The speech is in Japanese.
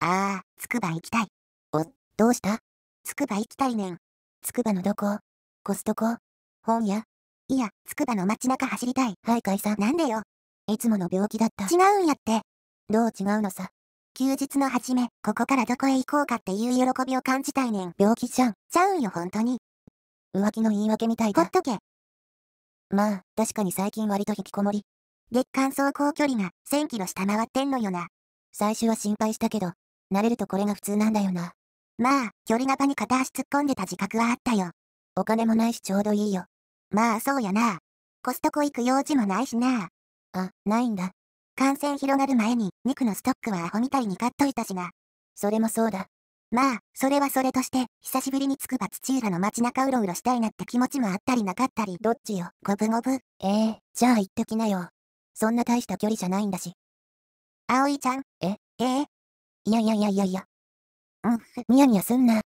ああ、つくば行きたい。お、どうした？つくば行きたいねん。つくばのどこ？コストコ？本屋？いや、つくばの街中走りたい。はい解散。なんでよ。いつもの病気だった。違うんやって。どう違うのさ。休日の初め、ここからどこへ行こうかっていう喜びを感じたいねん。病気じゃん。ちゃうんよ、ほんとに。浮気の言い訳みたいだ。ほっとけ。まあ、確かに最近割と引きこもり。月間走行距離が1000キロ下回ってんのよな。最初は心配したけど、慣れるとこれが普通なんだよな。まあ、距離幅に片足突っ込んでた自覚はあったよ。お金もないしちょうどいいよ。まあ、そうやな。コストコ行く用事もないしな。あ、ないんだ。感染広がる前に、肉のストックはアホみたいに買っといたしな。それもそうだ。まあ、それはそれとして、久しぶりにつくば土浦の街中うろうろしたいなって気持ちもあったりなかったり。どっちよ。ごぶごぶ。ええー、じゃあ行ってきなよ。そんな大した距離じゃないんだし。葵ちゃん？え？ええいやいやいやいやいや。うん。ニヤニヤすんな。